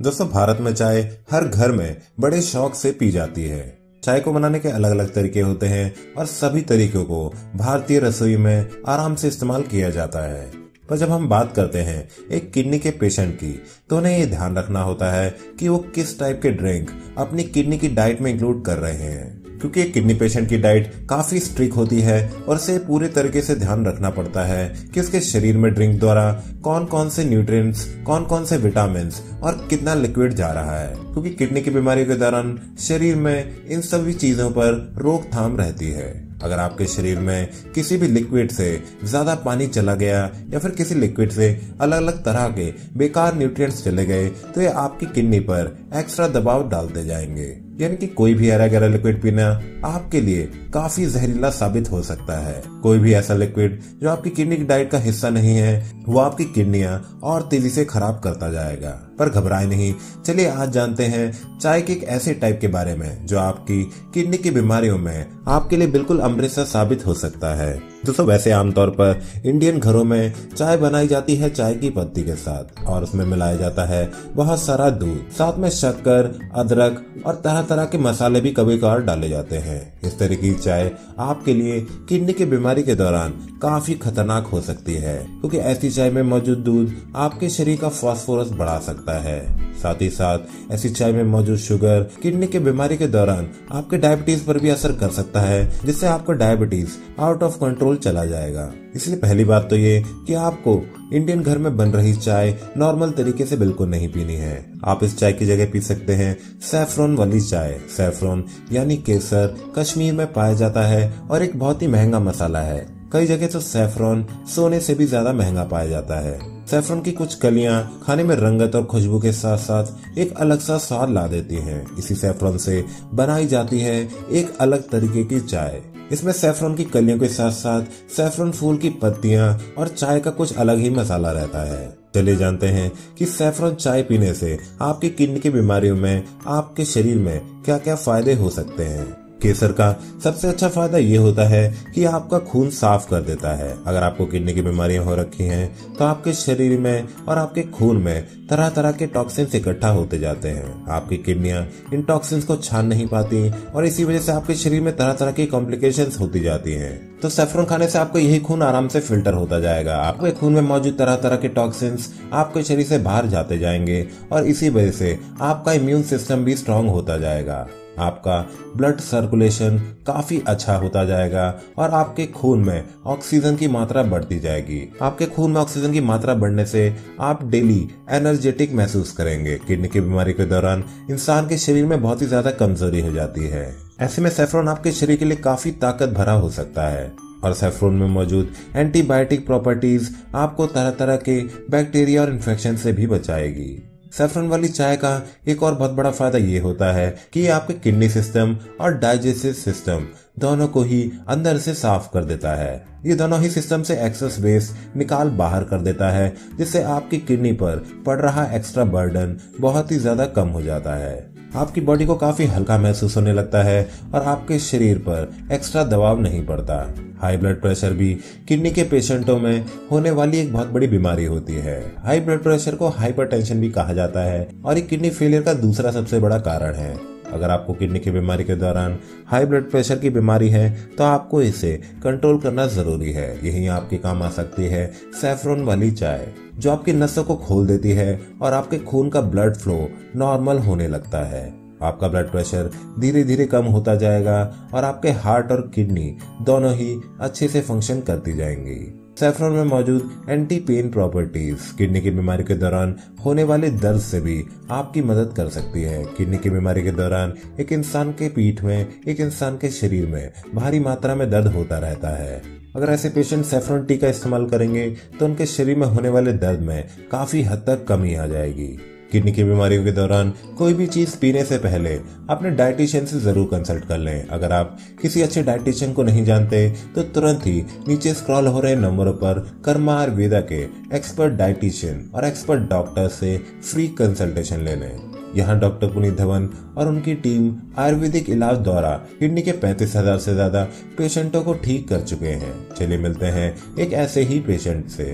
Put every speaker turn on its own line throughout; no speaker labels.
दोस्तों भारत में चाय हर घर में बड़े शौक से पी जाती है। चाय को बनाने के अलग अलग तरीके होते हैं और सभी तरीकों को भारतीय रसोई में आराम से इस्तेमाल किया जाता है। पर जब हम बात करते हैं एक किडनी के पेशेंट की तो उन्हें ये ध्यान रखना होता है कि वो किस टाइप के ड्रिंक अपनी किडनी की डाइट में इंक्लूड कर रहे हैं। क्योंकि एक किडनी पेशेंट की डाइट काफ़ी स्ट्रिक होती है और इसे पूरे तरीके से ध्यान रखना पड़ता है कि उसके शरीर में ड्रिंक द्वारा कौन कौन से न्यूट्रिएंट्स, कौन कौन से विटामिन और कितना लिक्विड जा रहा है। क्योंकि किडनी की बीमारी के दौरान शरीर में इन सभी चीज़ों पर रोकथाम रहती है। अगर आपके शरीर में किसी भी लिक्विड से ज़्यादा पानी चला गया या फिर किसी लिक्विड से अलग अलग तरह के बेकार न्यूट्रिएंट्स चले गए तो ये आपकी किडनी पर एक्स्ट्रा दबाव डालते जाएँगे। यानी कि कोई भी हरा गहरा लिक्विड पीना आपके लिए काफ़ी जहरीला साबित हो सकता है। कोई भी ऐसा लिक्विड जो आपकी किडनी की डाइट का हिस्सा नहीं है, वो आपकी किडनियाँ और तेज़ी से खराब करता जाएगा। पर घबराए नहीं। चलिए आज जानते हैं चाय के एक ऐसे टाइप के बारे में जो आपकी किडनी की बीमारियों में आपके लिए बिल्कुल अमृत साबित हो सकता है। दोस्तों, वैसे आमतौर पर इंडियन घरों में चाय बनाई जाती है चाय की पत्ती के साथ और उसमें मिलाया जाता है बहुत सारा दूध, साथ में शक्कर, अदरक और तरह तरह के मसाले भी कभी कभार डाले जाते हैं। इस तरह की चाय आपके लिए किडनी की बीमारी के दौरान काफ़ी खतरनाक हो सकती है, क्योंकि ऐसी चाय में मौजूद दूध आपके शरीर का फास्फोरस बढ़ा सकता है। साथ ही साथ, ऐसी चाय में मौजूद शुगर किडनी की बीमारी के दौरान आपके डायबिटीज़ पर भी असर कर सकता है, जिससे आपका डायबिटीज़ आउट ऑफ़ कंट्रोल चला जाएगा। इसलिए पहली बात तो ये कि आपको इंडियन घर में बन रही चाय नॉर्मल तरीके से बिल्कुल नहीं पीनी है। आप इस चाय की जगह पी सकते हैं सैफरोन वाली चाय। सैफरोन यानी केसर, कश्मीर में पाया जाता है और एक बहुत ही महँगा मसाला है। कई जगह तो सैफरॉन सोने से भी ज़्यादा महँगा पाया जाता है। सैफरन की कुछ कलियाँ खाने में रंगत और खुशबू के साथ साथ एक अलग सा स्वाद ला देती हैं। इसी सैफरन से बनाई जाती है एक अलग तरीके की चाय। इसमें सेफ्रॉन की कलियों के साथ साथ सेफ्रॉन फूल की पत्तियाँ और चाय का कुछ अलग ही मसाला रहता है। चलिए जानते हैं कि सेफ्रॉन चाय पीने से आपकी किडनी की बीमारियों में, आपके शरीर में क्या क्या फ़ायदे हो सकते हैं। केसर का सबसे अच्छा फ़ायदा ये होता है कि आपका खून साफ़ कर देता है। अगर आपको किडनी की बीमारियाँ हो रखी हैं तो आपके शरीर में और आपके खून में तरह तरह के टॉक्सिन इकट्ठा होते जाते हैं। आपकी किडनियाँ इन टॉक्सिन को छान नहीं पाती और इसी वजह से आपके शरीर में तरह तरह की कॉम्प्लिकेशन होती जाती है। तो सेफ्रॉन खाने से आपको यही खून आराम से फ़िल्टर होता जाएगा। आपके खून में मौजूद तरह तरह के टॉक्सिन्स आपके शरीर से बाहर जाते जाएँगे और इसी वजह से आपका इम्यून सिस्टम भी स्ट्रांग होता जाएगा। आपका ब्लड सर्कुलेशन काफ़ी अच्छा होता जाएगा और आपके खून में ऑक्सीजन की मात्रा बढ़ती जाएगी। आपके खून में ऑक्सीजन की मात्रा बढ़ने से आप डेली एनर्जेटिक महसूस करेंगे। किडनी की बीमारी के दौरान इंसान के शरीर में बहुत ही ज़्यादा कमज़ोरी हो जाती है। ऐसे में सेफ्रॉन आपके शरीर के लिए काफ़ी ताकत भरा हो सकता है और सेफ्रोन में मौजूद एंटीबायोटिक प्रॉपर्टीज़ आपको तरह तरह के बैक्टीरिया और इन्फेक्शन से भी बचाएगी। सेफ्रन वाली चाय का एक और बहुत बड़ा फ़ायदा ये होता है कि ये आपके किडनी सिस्टम और डाइजेस्टिव सिस्टम दोनों को ही अंदर से साफ़ कर देता है। ये दोनों ही सिस्टम से एक्सेस वेस्ट निकाल बाहर कर देता है, जिससे आपकी किडनी पर पड़ रहा एक्स्ट्रा बर्डन बहुत ही ज़्यादा कम हो जाता है। आपकी बॉडी को काफ़ी हल्का महसूस होने लगता है और आपके शरीर पर एक्स्ट्रा दबाव नहीं पड़ता। हाई ब्लड प्रेशर भी किडनी के पेशेंटों में होने वाली एक बहुत बड़ी बीमारी होती है। हाई ब्लड प्रेशर को हाइपरटेंशन भी कहा जाता है और ये किडनी फेलियर का दूसरा सबसे बड़ा कारण है। अगर आपको किडनी की बीमारी के दौरान हाई ब्लड प्रेशर की बीमारी है तो आपको इसे कंट्रोल करना ज़रूरी है। यही आपके काम आ सकती है सैफरोन वाली चाय, जो आपकी नसों को खोल देती है और आपके खून का ब्लड फ्लो नॉर्मल होने लगता है। आपका ब्लड प्रेशर धीरे धीरे कम होता जाएगा और आपके हार्ट और किडनी दोनों ही अच्छे से फ़ंक्शन करती जाएँगी। सैफरन में मौजूद एंटी पेन प्रॉपर्टीज़ किडनी की बीमारी के दौरान होने वाले दर्द से भी आपकी मदद कर सकती है। किडनी की बीमारी के दौरान एक इंसान के पीठ में, एक इंसान के शरीर में भारी मात्रा में दर्द होता रहता है। अगर ऐसे पेशेंट सेफ्रॉन टी का इस्तेमाल करेंगे तो उनके शरीर में होने वाले दर्द में काफ़ी हद तक कमी आ जाएगी। किडनी की बीमारियों के दौरान कोई भी चीज़ पीने से पहले अपने डाइटिशियन से ज़रूर कंसल्ट कर लें। अगर आप किसी अच्छे डाइटिशियन को नहीं जानते तो तुरंत ही नीचे स्क्रॉल हो रहे नंबरों पर कर्मा आयुर्वेदा के एक्सपर्ट डाइटिशियन और एक्सपर्ट डॉक्टर से फ्री कंसल्टेशन ले लें। यहाँ डॉक्टर पुनीत धवन और उनकी टीम आयुर्वेदिक इलाज द्वारा किडनी के पैंतीस हज़ार से ज़्यादा पेशेंटों को ठीक कर चुके हैं। चलिए मिलते हैं एक ऐसे ही पेशेंट से।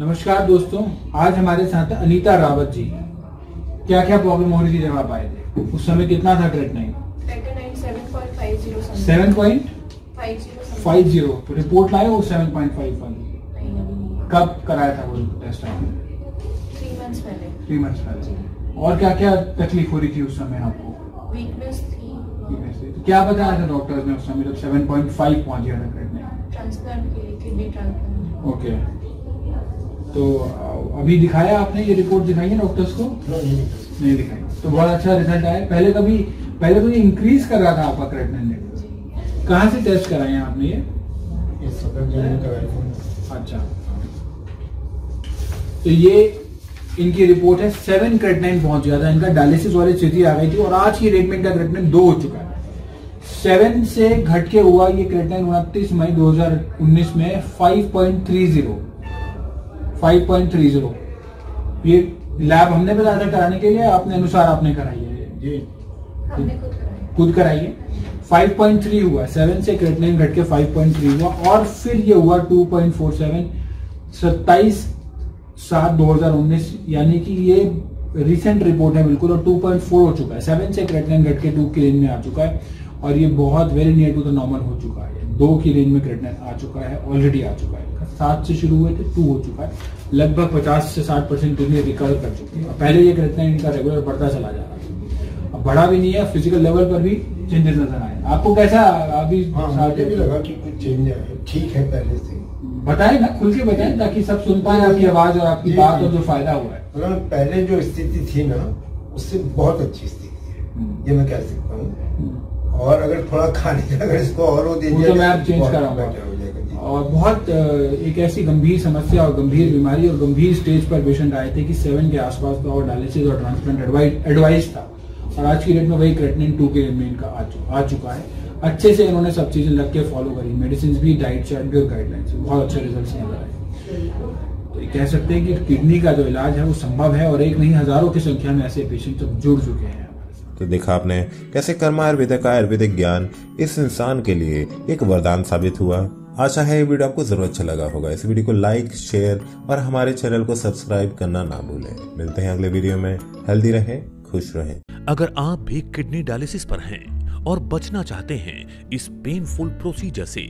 नमस्कार दोस्तों आज हमारे साथ अनीता रावत जी क्या क्या प्रॉब्लम हो रही थी जब आप आए थे? उस समय कितना था creatinine seven point five zero report लाए वो सेवन पॉइंट फाइव वाली? कब कराया था वो टेस्ट आपने
थ्री मंथ्स पहले।
थ्री मंथ्स पहले। और क्या क्या तकलीफ़ हो रही थी उस समय आपको?
वीकनेस थी।
तो क्या बताया था डॉक्टर्स ने उस समय जब सेवन पॉइंट फाइव पहुँच गया था क्रेटनाइन
ट्रांसप्लांट के लिए किडनी ट्रांसप्लांट
ओके तो अभी दिखाया आपने ये रिपोर्ट दिखाई है डॉक्टर्स को? नहीं दिखाई। तो बहुत अच्छा रिज़ल्ट आया। पहले कभी पहले तो ये इंक्रीज कर रहा था आपका क्रेटनाइन लेवल कहाँ से टेस्ट कराए हैं आपने ये? अच्छा। तो ये इनकी रिपोर्ट है सेवन क्रेटनाइन पहुँच गया था इनका डायलिसिस वाली स्थिति आ गई थी और आज की डेट में इनका क्रेटनाइन दो हो चुका है। सेवन से घट के हुआ ये क्रेटनाइन उनतीस मई 2019 में 5.30 5.30 ये लैब हमने बताया था कराने के लिए अपने अनुसार आपने कराई है। जी।
हमने खुद
कराइए 5.3 हुआ 7 से क्रेटनाइन घट के 5.3 हुआ और फिर ये हुआ 2.47 सत्ताईस सात 2019 यानी कि ये रिसेंट रिपोर्ट है बिल्कुल और 2.4 हो चुका है। 7 से क्रेटनाइन घट के 2 की में आ चुका है और ये बहुत very near to the normal हो चुका है। दो की रेंज में क्रेटनाइन आ चुका है ऑलरेडी आ चुका है। सात से शुरू हुए थे टू हो चुका है। लगभग 50 से 60 परसेंट रिकवर कर चुकी है। पहले ये क्रेटनाइन इनका रेगुलर बढ़ता चला जा रहा था अब बढ़ा भी नहीं है फ़िज़िकल लेवल पर भी चेंजेस नज़र आए आपको कैसा अभी
हाँ भी लगा कि कुछ चेंज है। ठीक है पहले से।
बताए ना खुल के बताए ताकि सब सुन पाए आपकी आवाज़ और आपकी बात और जो फ़ायदा हुआ है।
मतलब पहले जो स्थिति थी ना उससे बहुत अच्छी स्थिति है।
हम्म।
ये मैं कह सकता हूँ। और अगर थोड़ा खाने का अगर इसको और वो दे
तो मैं अब चेंज कराऊँगा। और बहुत एक ऐसी गंभीर समस्या और गंभीर बीमारी और गंभीर स्टेज पर पेशेंट आए थे कि सेवन के आसपास का और डायलिसिस और ट्रांसप्लांट एडवाइस था। और आज की डेट में वही क्रेटनिन टू के में इनका आ, चु, आ चुका है। अच्छे से इन्होंने सब चीज़ें लग के फॉलो करी। मेडिसिन भी डाइट चार्ट भी और गाइडलाइंस बहुत अच्छे रिज़ल्ट नज़र आए। तो कह सकते हैं कि किडनी का जो इलाज है वो संभव है और एक नहीं हज़ारों की संख्या में ऐसे पेशेंट अब जुड़ चुके हैं।
तो देखा आपने कैसे कर्मा आयुर्वेद का आयुर्वेदिक ज्ञान इस इंसान के लिए एक वरदान साबित हुआ। आशा है ये वीडियो आपको ज़रूर अच्छा लगा होगा। इस वीडियो को लाइक, शेयर और हमारे चैनल को सब्सक्राइब करना ना भूलें। मिलते हैं अगले वीडियो में। हेल्दी रहें, खुश रहें।
अगर आप भी किडनी डायलिसिस पर हैं और बचना चाहते हैं इस पेनफुल प्रोसीजर से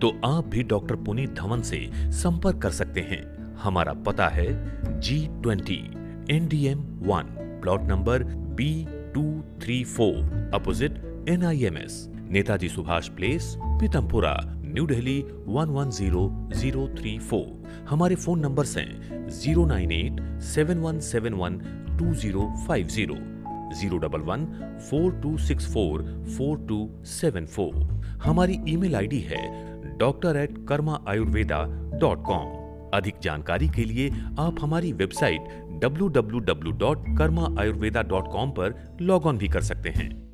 तो आप भी डॉक्टर पुनीत धवन से संपर्क कर सकते हैं। हमारा पता है G twenty N D M one plot number B two three four opposite N I M S Netaji Subhash Place Pitampura New Delhi one one zero zero three four हमारे फ़ोन नंबर्स हैं zero nine eight seven one seven one two zero five zero zero double one four two six four four two seven four हमारी email ID है doctor at Karma Ayurveda dot com अधिक जानकारी के लिए आप हमारी website W W W dot Karma Ayurveda dot com पर log on भी कर सकते हैं।